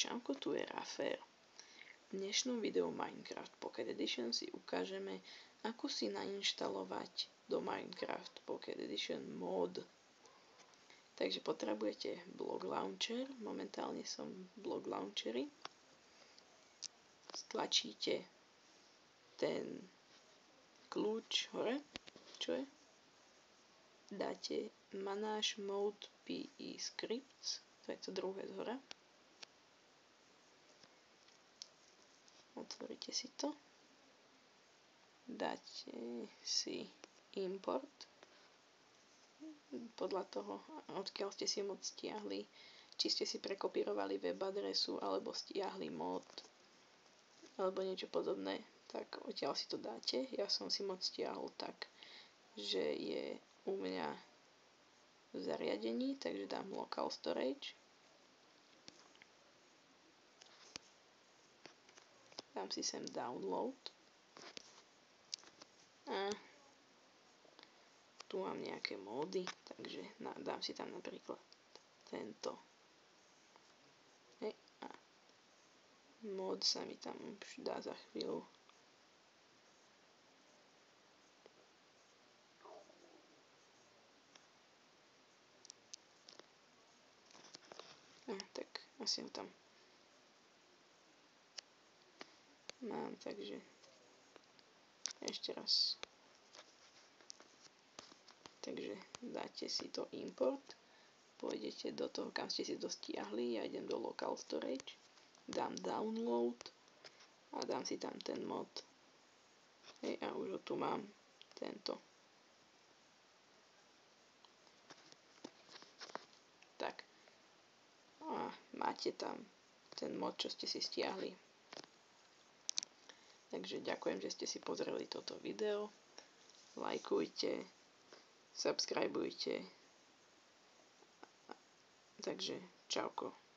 Čauko, tu je Rafael. V dnešnom videu Minecraft Pocket Edition si ukážeme, ako si nainštalovať do Minecraft Pocket Edition mod. Takže potrebujete blog launcher, momentálne som v blog launcheri. Stlačíte ten kľúč hore, čo je? Dáte Manage Mode PE Scripts, to je to druhé z hora. Otvoríte si to, dáte si import. Podľa toho, odkiaľ ste si moc stiahli, či ste si prekopírovali web adresu alebo stiahli mod alebo niečo podobné, tak odtiaľ si to dáte. Ja som si moc stiahol tak, že je u mňa v zariadení, takže dám local storage dám si sem download. A tu mám nejaké módy, takže dám si tam napríklad tento. Hej, a mód sa mi tam už dá za chvíľu. A, tak asi ho tam mám, takže ešte raz. Takže dáte si to import, pôjdete do toho, kam ste si to stiahli, ja idem do local storage, dám download a dám si tam ten mod. Hej, a už ho tu mám, tento. Tak. A máte tam ten mod, čo ste si stiahli. Takže ďakujem, že ste si pozreli toto video. Lajkujte, subscribeujte. Takže čauko.